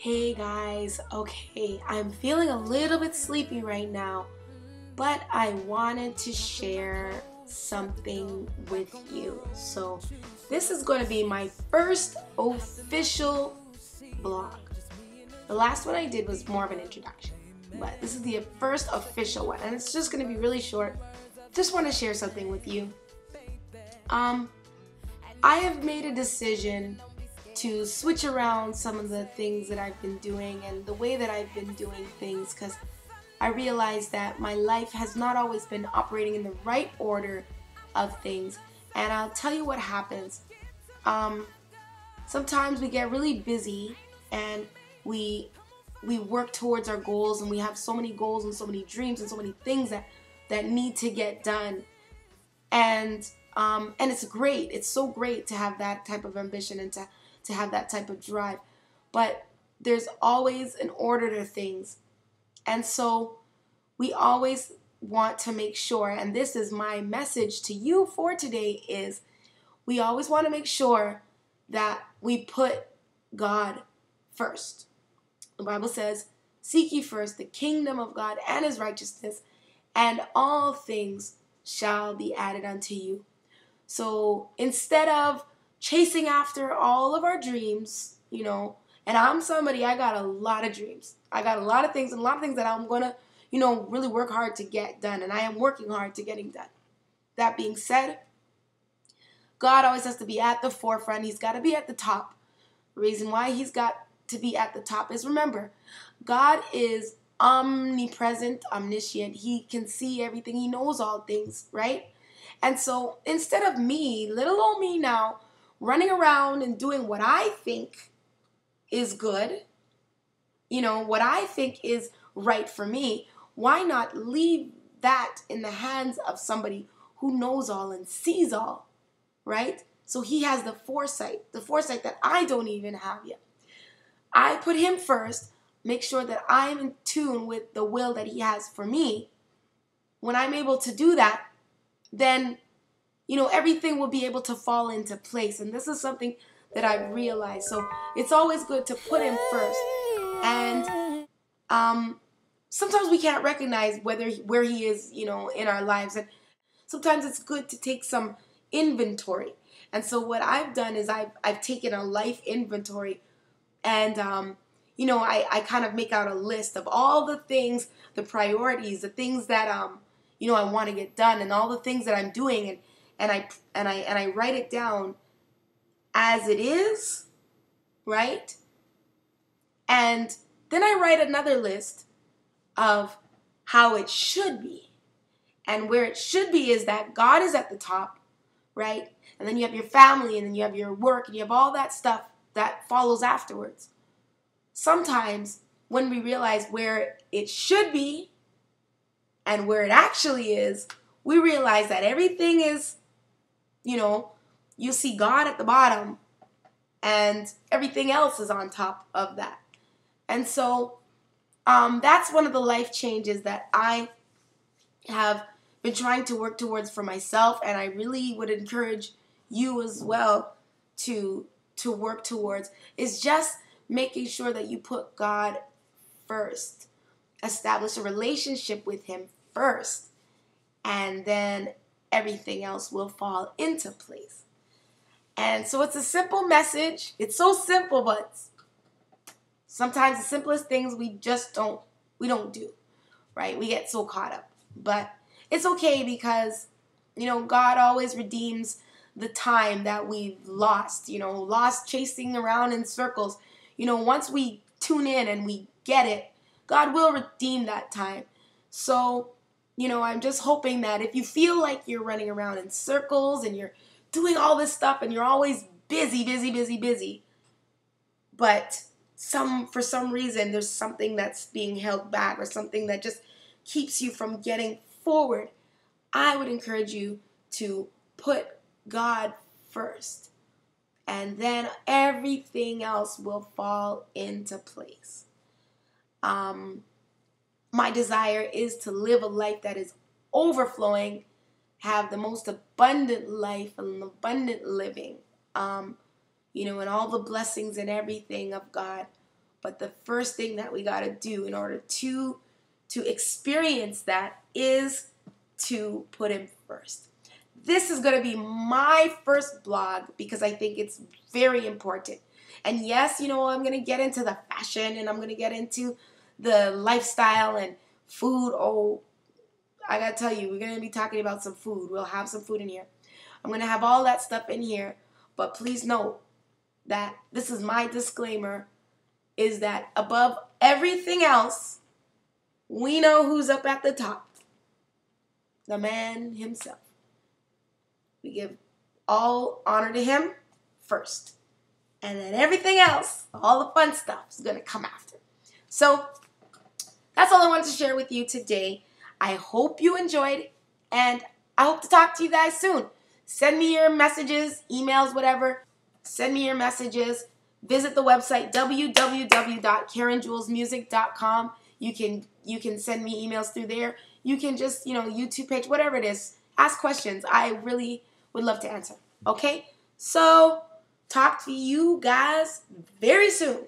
Hey guys, okay, I'm feeling a little bit sleepy right now, but I wanted to share something with you. So, this is going to be my first official vlog. The last one I did was more of an introduction, but this is the first official one, and it's just going to be really short. Just want to share something with you. Um, I have made a decision to switch around some of the things that I've been doing and the way that I've been doing things because I realized that my life has not always been operating in the right order of things. And I'll tell you what happens. Um, sometimes we get really busy and we we work towards our goals and we have so many goals and so many dreams and so many things that that need to get done. And um, and it's great. It's so great to have that type of ambition and to to have that type of drive. But there's always an order to things. And so we always want to make sure, and this is my message to you for today is we always want to make sure that we put God first. The Bible says, Seek ye first the kingdom of God and his righteousness, and all things shall be added unto you. So instead of chasing after all of our dreams, you know. And I'm somebody, I got a lot of dreams. I got a lot of things and a lot of things that I'm going to, you know, really work hard to get done. And I am working hard to getting done. That being said, God always has to be at the forefront. He's got to be at the top. Reason why he's got to be at the top is remember, God is omnipresent, omniscient. He can see everything. He knows all things, right? And so instead of me, little old me now, running around and doing what I think is good, you know, what I think is right for me, why not leave that in the hands of somebody who knows all and sees all, right? So he has the foresight, the foresight that I don't even have yet. I put him first, make sure that I'm in tune with the will that he has for me. When I'm able to do that, then you know, everything will be able to fall into place. And this is something that I've realized. So it's always good to put him first. And um, sometimes we can't recognize whether where he is, you know, in our lives. And sometimes it's good to take some inventory. And so what I've done is I've I've taken a life inventory, and um, you know, I I kind of make out a list of all the things, the priorities, the things that um, you know, I want to get done, and all the things that I'm doing, and and I and I and I write it down as it is, right? And then I write another list of how it should be. And where it should be is that God is at the top, right? And then you have your family and then you have your work and you have all that stuff that follows afterwards. Sometimes when we realize where it should be and where it actually is, we realize that everything is you know, you see God at the bottom and everything else is on top of that. And so um, that's one of the life changes that I have been trying to work towards for myself and I really would encourage you as well to to work towards is just making sure that you put God first. Establish a relationship with him first. And then everything else will fall into place. And so it's a simple message. It's so simple, but sometimes the simplest things we just don't we don't do. Right? We get so caught up. But it's okay because you know, God always redeems the time that we've lost, you know, lost chasing around in circles. You know, once we tune in and we get it, God will redeem that time. So you know, I'm just hoping that if you feel like you're running around in circles and you're doing all this stuff and you're always busy, busy, busy, busy, but some for some reason there's something that's being held back or something that just keeps you from getting forward, I would encourage you to put God first. And then everything else will fall into place. Um, my desire is to live a life that is overflowing, have the most abundant life and abundant living. Um, you know, and all the blessings and everything of God But the first thing that we got to do in order to to experience that is to put him first. This is going to be my first blog because I think it's very important. And yes, you know, I'm going to get into the fashion and I'm going to get into the lifestyle and food. Oh, I got to tell you, we're to be talking about some food. We'll have some food in here. I'm to have all that stuff in here. But please note that this is my disclaimer is that above everything else, we know who's up at the top. The man himself. We give all honor to him first. And then everything else, all the fun stuff, is going to come after. So that's all I wanted to share with you today. I hope you enjoyed, and I hope to talk to you guys soon. Send me your messages, emails, whatever. Send me your messages. Visit the website www.karenjewelsmusic.com. You can you can send me emails through there. You can just, you know, YouTube page, whatever it is. Ask questions. I really would love to answer. Okay? So, talk to you guys very soon.